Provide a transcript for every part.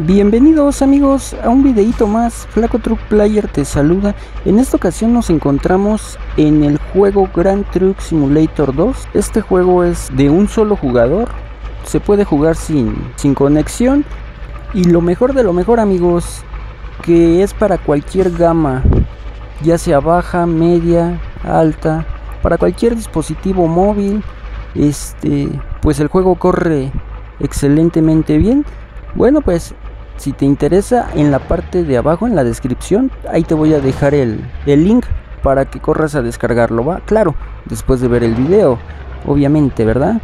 Bienvenidos amigos a un videito más, Flaco Truck Player te saluda. En esta ocasión nos encontramos en el juego Grand Truck Simulator 2. Este juego es de un solo jugador, se puede jugar sin, sin conexión. Y lo mejor de lo mejor amigos, que es para cualquier gama, ya sea baja, media, alta, para cualquier dispositivo móvil. Este, pues el juego corre excelentemente bien. Bueno, pues si te interesa, en la parte de abajo, en la descripción, ahí te voy a dejar el, link para que corras a descargarlo, ¿va? Claro, después de ver el video, obviamente, ¿verdad?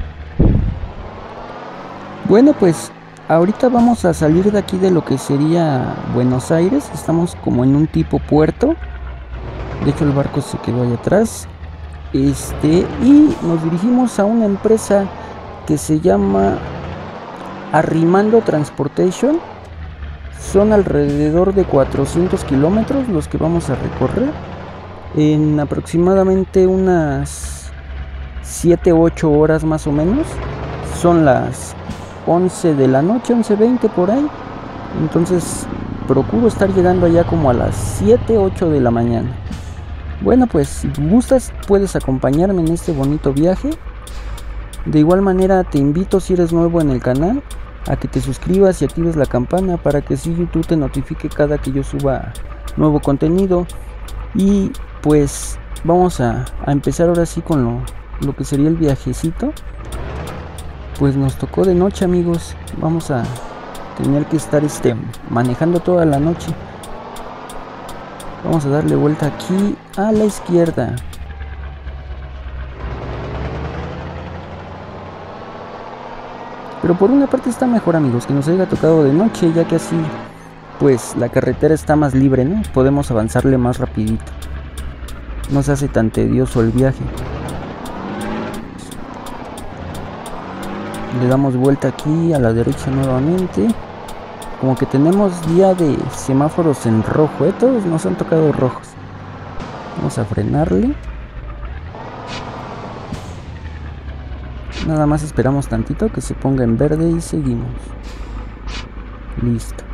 Bueno, pues ahorita vamos a salir de aquí de lo que sería Buenos Aires. Estamos como en un tipo puerto. De hecho, el barco se quedó ahí atrás. Este, y nos dirigimos a una empresa que se llama Arrimando Transportation son alrededor de 400 kilómetros los que vamos a recorrer en aproximadamente unas 7-8 horas más o menos. Son las 11 de la noche, 11.20 por ahí. Entonces procuro estar llegando allá como a las 7, 8 de la mañana. Bueno, pues si gustas puedes acompañarme en este bonito viaje. De igual manera te invito si eres nuevo en el canal a que te suscribas y actives la campana para que si YouTube te notifique cada que yo suba nuevo contenido. Y pues vamos a, empezar ahora sí con lo, lo, que sería el viajecito. Pues nos tocó de noche amigos. Vamos a tener que estar este, manejando toda la noche. Vamos a darle vuelta aquí a la izquierda. Pero por una parte está mejor amigos que nos haya tocado de noche ya que así pues la carretera está más libre, ¿no? Podemos avanzarle más rapidito. No se hace tan tedioso el viaje. Le damos vuelta aquí a la derecha nuevamente. Como que tenemos día de semáforos en rojo, ¿eh? Todos nos han tocado rojos. Vamos a frenarle. Nada más esperamos tantito que se ponga en verde y seguimos. Listo.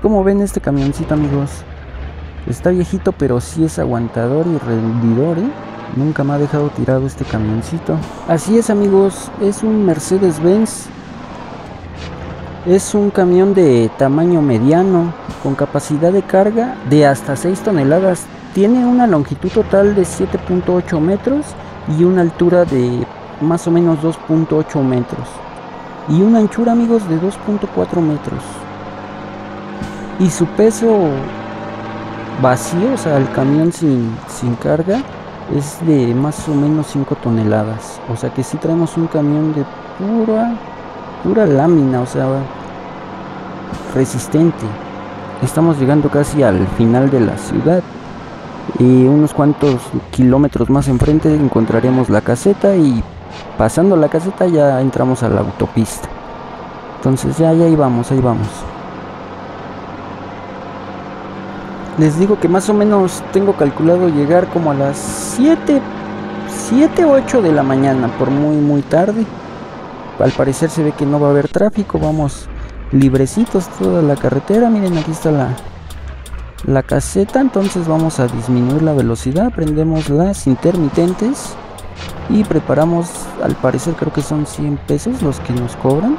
Como ven este camioncito amigos? Está viejito pero sí es aguantador y rendidor, ¿eh? Nunca me ha dejado tirado este camioncito. Así es amigos, es un Mercedes-Benz. Es un camión de tamaño mediano, con capacidad de carga de hasta 6 toneladas. Tiene una longitud total de 7.8 metros y una altura de más o menos 2.8 metros y una anchura amigos de 2.4 metros. Y su peso vacío, o sea el camión sin, sin carga es de más o menos 5 toneladas. O sea que si traemos un camión de pura pura lámina o sea resistente. Estamos llegando casi al final de la ciudad y unos cuantos kilómetros más enfrente encontraremos la caseta y pasando la caseta ya entramos a la autopista. Entonces ya, ya ahí vamos, ahí vamos. Les digo que más o menos tengo calculado llegar como a las 7 7 8 de la mañana por muy muy tarde. Al parecer se ve que no va a haber tráfico vamos librecitos toda la carretera. Miren aquí está la la caseta entonces vamos a disminuir la velocidad prendemos las intermitentes y preparamos al parecer creo que son 100 pesos los que nos cobran.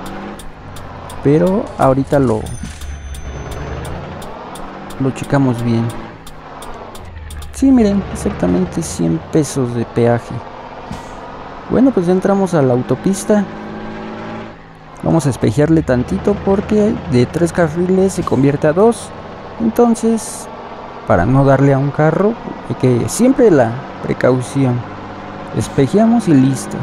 Pero ahorita lo lo checamos bien. Sí miren exactamente 100 pesos de peaje. Bueno pues ya entramos a la autopista. Vamos a espejearle tantito porque de tres carriles se convierte a dos. Entonces para no darle a un carro hay que siempre la precaución Espejeamos y listo.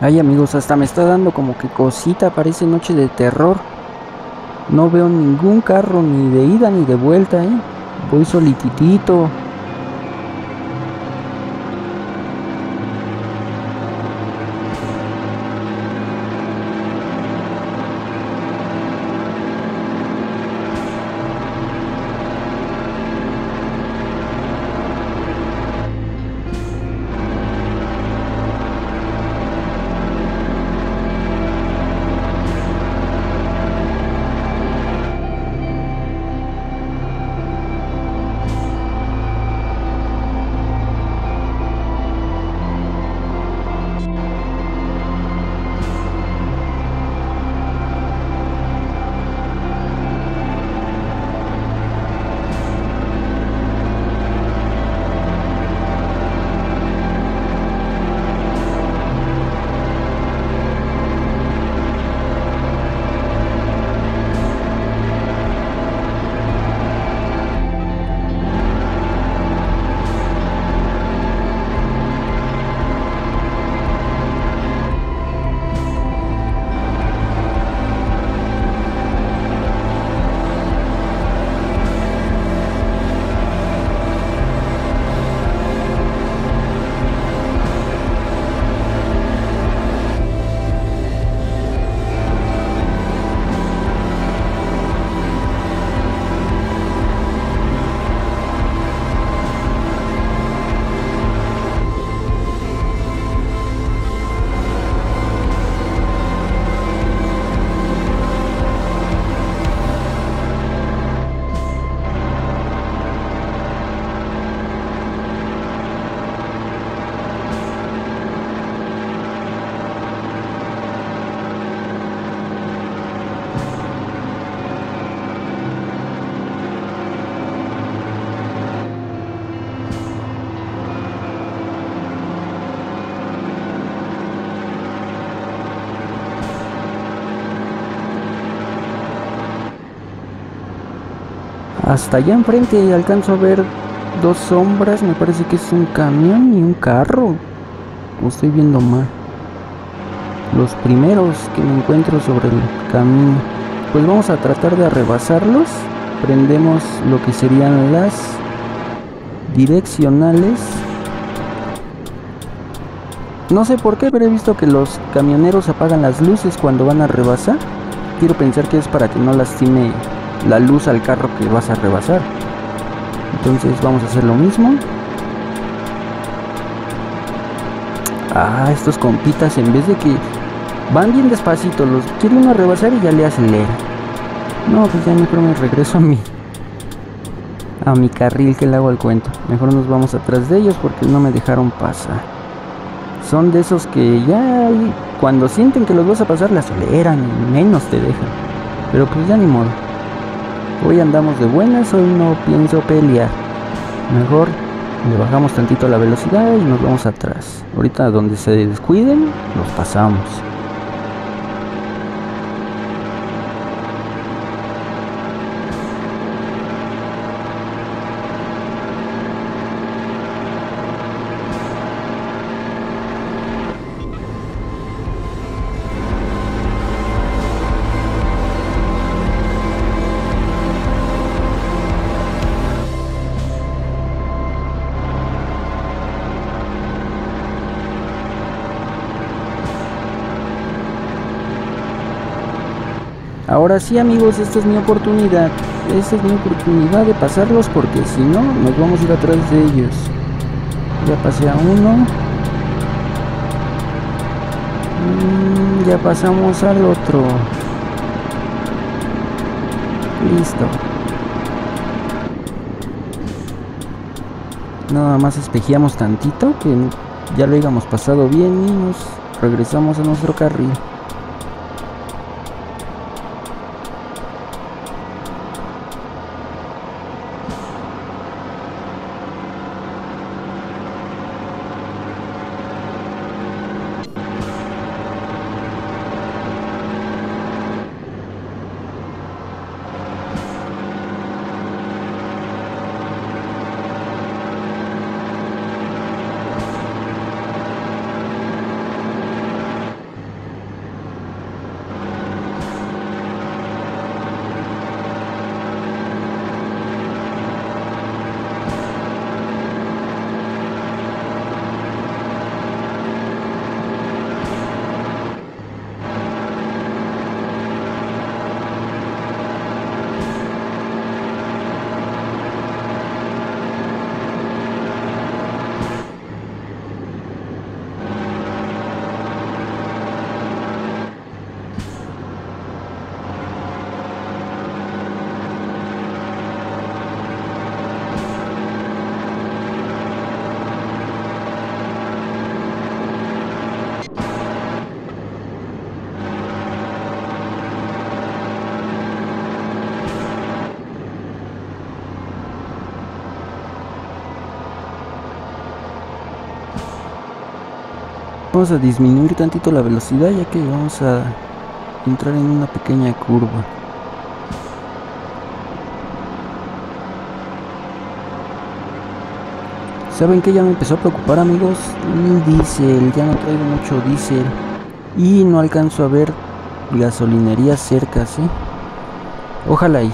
Ay amigos, hasta me está dando como que cosita, parece noche de terror. No veo ningún carro ni de ida ni de vuelta, ¿eh? Voy solititito. Hasta allá enfrente alcanzo a ver dos sombras, me parece que es un camión y un carro. Lo estoy viendo mal. Los primeros que me encuentro sobre el camino. Pues vamos a tratar de rebasarlos. Prendemos lo que serían las direccionales. No sé por qué, pero he visto que los camioneros apagan las luces cuando van a rebasar. Quiero pensar que es para que no lastime la luz al carro que vas a rebasar. Entonces vamos a hacer lo mismo. Ah, estos compitas en vez de que van bien despacito, los quiere uno rebasar y ya le acelera. No, pues ya mejor me regreso a mi a mi carril que le hago el cuento. Mejor nos vamos atrás de ellos porque no me dejaron pasar. Son de esos que ya cuando sienten que los vas a pasar le aceleran menos te dejan. Pero pues ya ni modo. Hoy andamos de buenas, hoy no pienso pelear. Mejor le bajamos tantito la velocidad y nos vamos atrás. Ahorita donde se descuiden, los pasamos. Ahora sí amigos, esta es mi oportunidad. Esta es mi oportunidad de pasarlos porque si no, nos vamos a ir atrás de ellos. Ya pasé a uno. Mm, ya pasamos al otro. Listo. Nada más espejeamos tantito que ya lo habíamos pasado bien y nos regresamos a nuestro carril. Vamos a disminuir tantito la velocidad ya que vamos a entrar en una pequeña curva. ¿Saben que ya me empezó a preocupar amigos? El diésel, ya no traigo mucho diésel y no alcanzo a ver gasolinerías cerca, ¿sí? Ojalá y,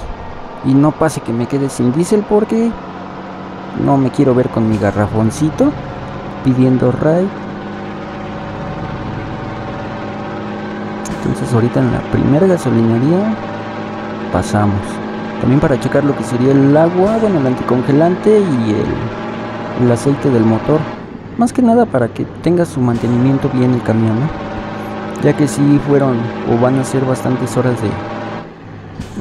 y no pase que me quede sin diésel porque no me quiero ver con mi garrafoncito pidiendo ride Ahorita en la primera gasolinería pasamos. También para checar lo que sería el agua, bueno, el anticongelante y el, aceite del motor. Más que nada para que tenga su mantenimiento bien el camión, Ya que si fueron o van a ser bastantes horas de,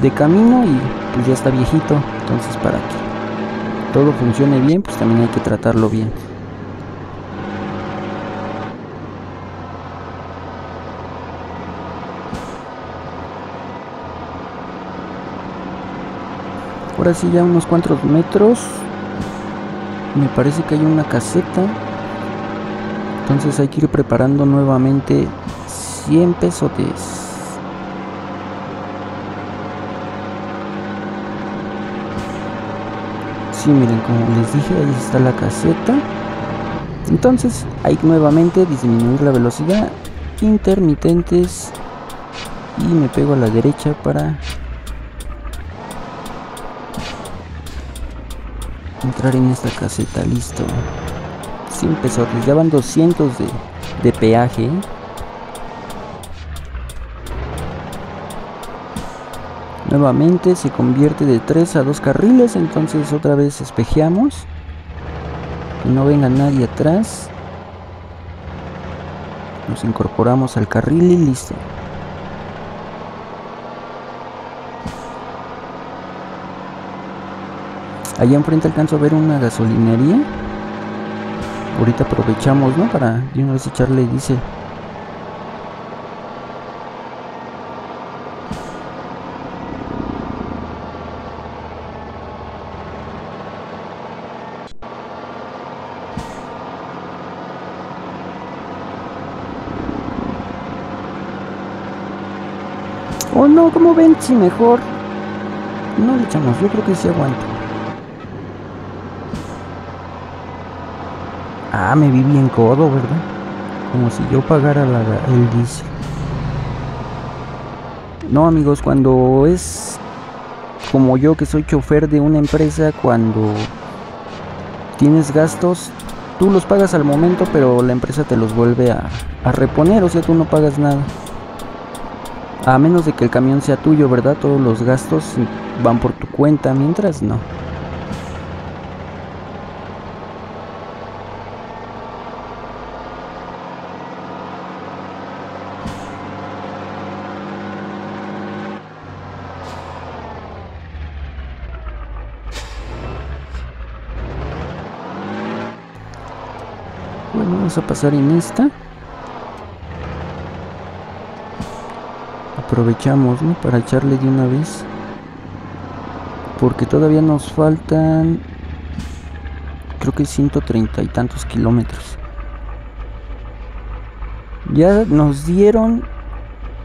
de camino y pues ya está viejito. Entonces para que todo funcione bien, pues también hay que tratarlo bien. Ahora sí ya unos cuantos metros. Me parece que hay una caseta. Entonces hay que ir preparando nuevamente 100 pesotes. Sí, miren, como les dije, ahí está la caseta. Entonces hay nuevamente disminuir la velocidad, intermitentes. Y me pego a la derecha para entrar en esta caseta, listo. Sin pesotes, ya van 200 de, de peaje. Nuevamente se convierte de 3 a 2 carriles, entonces otra vez espejeamos. Que no venga nadie atrás. Nos incorporamos al carril y listo. Allá enfrente alcanzo a ver una gasolinería. Ahorita aprovechamos, ¿no? Para de una vez echarle dice Oh no, como ven? Si mejor no le echamos, yo creo que sí aguanta. Ah, me vi bien codo, ¿verdad? Como si yo pagara la, el diésel. No, amigos, cuando es como yo que soy chofer de una empresa, cuando tienes gastos, tú los pagas al momento, pero la empresa te los vuelve a, a reponer, o sea, tú no pagas nada. A menos de que el camión sea tuyo, ¿verdad? Todos los gastos van por tu cuenta, mientras no. Bueno, vamos a pasar en esta. Aprovechamos, ¿no? Para echarle de una vez. Porque todavía nos faltan... Creo que 130 y tantos kilómetros. Ya nos dieron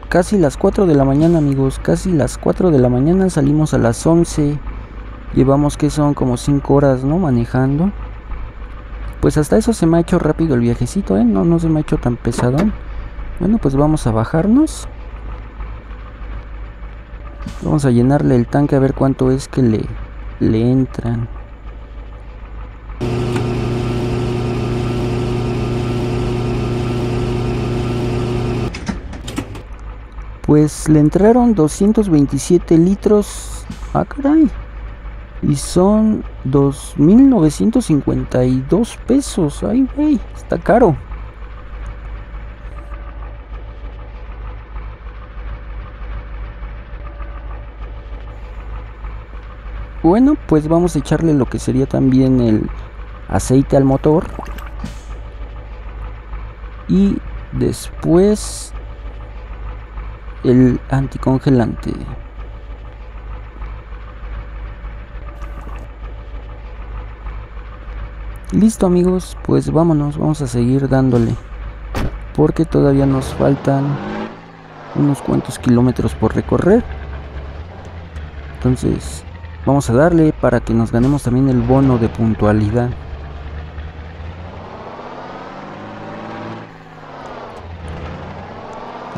casi las 4 de la mañana, amigos. Casi las 4 de la mañana salimos a las 11. Llevamos que son como 5 horas, ¿no? Manejando. Pues hasta eso se me ha hecho rápido el viajecito, ¿eh? No, no se me ha hecho tan pesado. Bueno, pues vamos a bajarnos. Vamos a llenarle el tanque a ver cuánto es que le, le entran. Pues le entraron 227 litros. Ah, caray. Y son 2.952 pesos. Ay, güey, está caro. Bueno, pues vamos a echarle lo que sería también el aceite al motor. Y después el anticongelante. Listo amigos, pues vámonos, vamos a seguir dándole. Porque todavía nos faltan unos cuantos kilómetros por recorrer. Entonces, vamos a darle para que nos ganemos también el bono de puntualidad.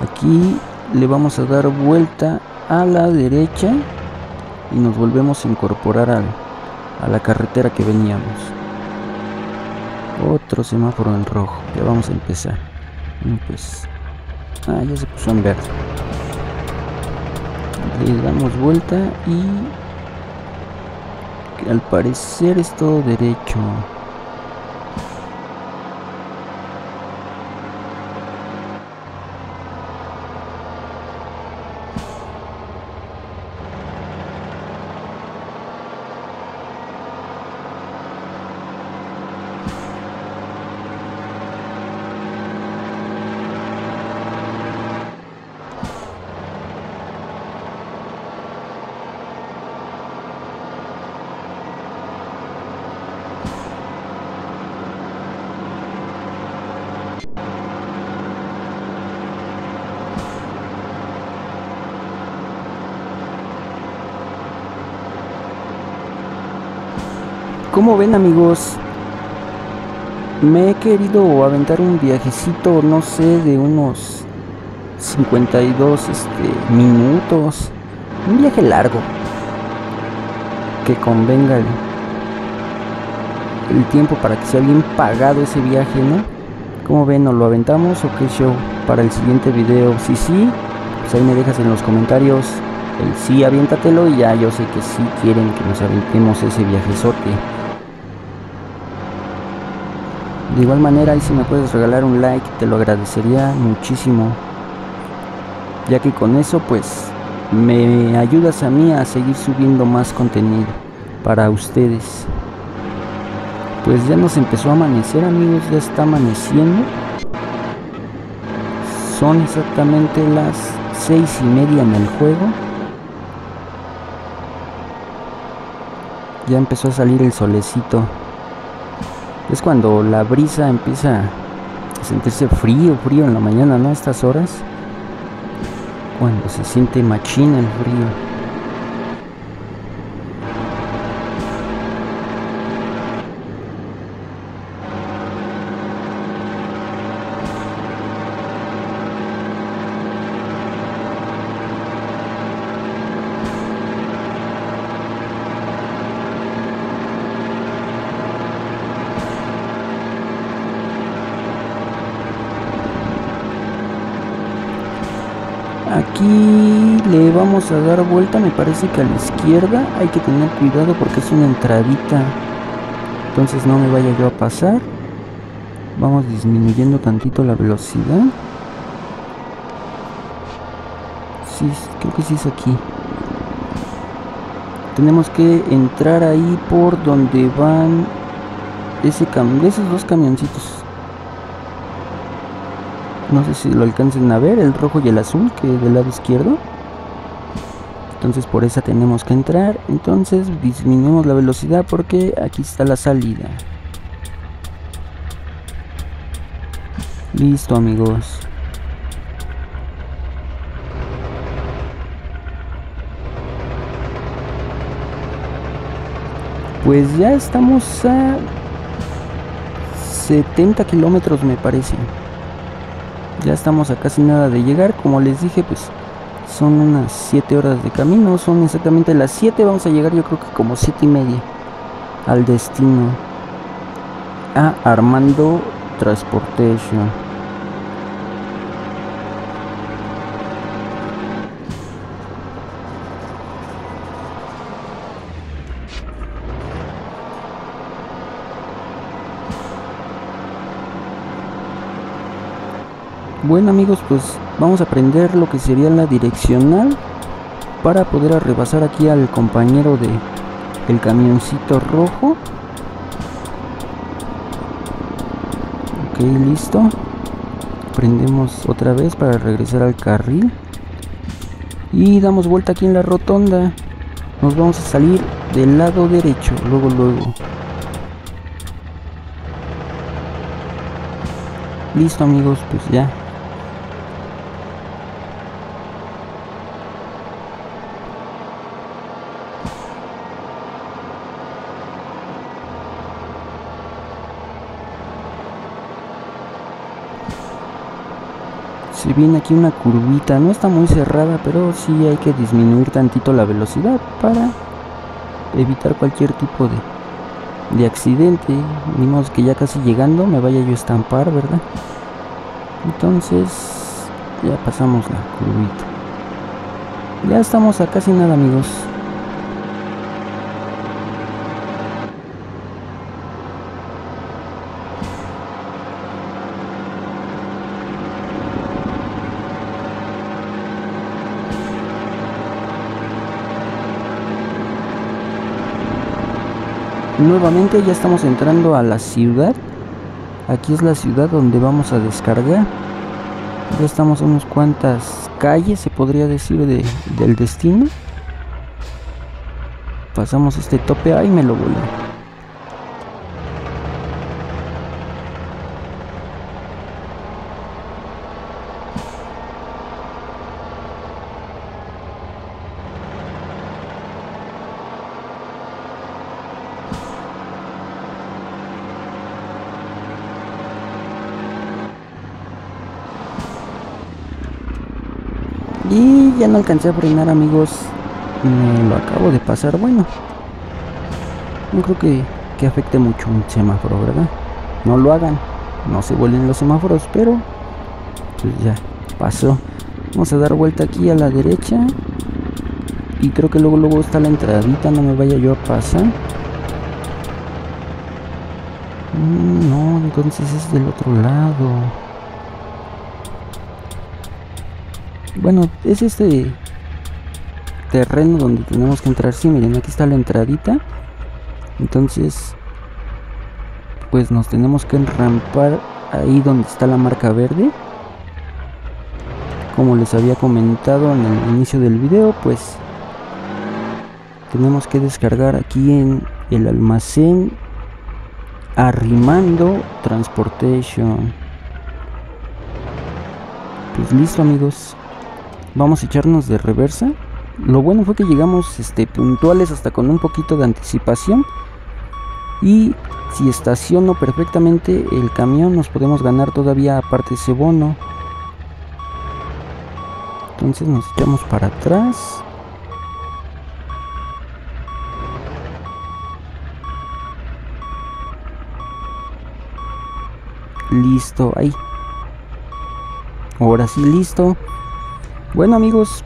Aquí le vamos a dar vuelta a la derecha y nos volvemos a incorporar a la carretera que veníamos. Otro semáforo en rojo. Ya vamos a empezar. pues. Ah, ya se puso en verde. Le damos vuelta y. Al parecer es todo derecho. Como ven amigos? Me he querido aventar un viajecito, no sé, de unos 52 este, minutos. Un viaje largo. Que convenga el, tiempo para que sea bien pagado ese viaje, ¿no? ¿Cómo ven? ¿Nos lo aventamos o qué show? Para el siguiente video. Si sí, pues ahí me dejas en los comentarios el sí, aviéntatelo y ya yo sé que sí quieren que nos aventemos ese viajezote. De igual manera, ahí si me puedes regalar un like, te lo agradecería muchísimo. Ya que con eso, pues, me ayudas a mí a seguir subiendo más contenido para ustedes. Pues ya nos empezó a amanecer, amigos, ya está amaneciendo. Son exactamente las seis y media en el juego. Ya empezó a salir el solecito es cuando la brisa empieza a sentirse frío, frío en la mañana, ¿no? A estas horas. Cuando se siente machina el frío. aquí le a dar vuelta me parece que a la izquierda hay que tener cuidado porque es una entradita. Entonces no me vaya yo a pasar. Vamos disminuyendo tantito la velocidad. Sí, creo que sí es aquí. Tenemos que entrar ahí por donde van ese cam esos dos camioncitos. No sé si lo alcancen a ver, el rojo y el azul que del lado izquierdo. Entonces por esa tenemos que entrar. Entonces disminuimos la velocidad porque aquí está la salida. Listo amigos. Pues ya estamos a 70 kilómetros me parece ya estamos a casi nada de llegar como les dije pues son unas 7 horas de camino son exactamente las 7 vamos a llegar yo creo que como 7 y media al destino. A Armando Transportation Bueno amigos, pues vamos a aprender lo que sería la direccional para poder rebasar aquí al compañero de el camioncito rojo. Ok, listo. Prendemos otra vez para regresar al carril. Y damos vuelta aquí en la rotonda. Nos vamos a salir del lado derecho, luego, luego. Listo amigos, pues ya viene aquí una curvita no está muy cerrada pero sí hay que disminuir tantito la velocidad para evitar cualquier tipo de, de accidente. Ni que ya casi llegando me vaya yo a estampar verdad entonces ya pasamos la curvita. Ya estamos a casi nada amigos nuevamente ya estamos entrando a la ciudad. Aquí es la ciudad donde vamos a descargar. Ya estamos a unas cuantas calles se podría decir de, del destino. Pasamos este tope. Ahí me lo volé Y ya no alcancé a frenar amigos. Me lo acabo de pasar. Bueno. No creo que, que afecte mucho un semáforo, ¿verdad? No lo hagan. No se vuelven los semáforos, pero pues ya pasó. Vamos a dar vuelta aquí a la derecha. Y creo que luego luego está la entradita, no me vaya yo a pasar. Mm, no, entonces es del otro lado. Bueno, es este terreno donde tenemos que entrar. Sí, miren, aquí está la entradita. Entonces, pues nos tenemos que enrampar ahí donde está la marca verde como les había comentado en el inicio del video pues tenemos que descargar aquí en el almacén arrimando transportation pues listo amigos vamos a echarnos de reversa. Lo bueno fue que llegamos este puntuales hasta con un poquito de anticipación. Y si estaciono perfectamente el camión nos podemos ganar todavía aparte ese bono. Entonces nos echamos para atrás. Listo ahí. Ahora sí listo bueno amigos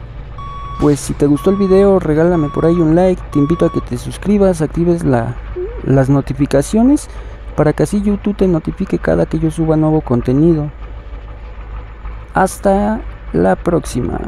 pues si te gustó el video regálame por ahí un like te invito a que te suscribas actives la, las notificaciones para que así YouTube te notifique cada que yo suba nuevo contenido hasta la próxima.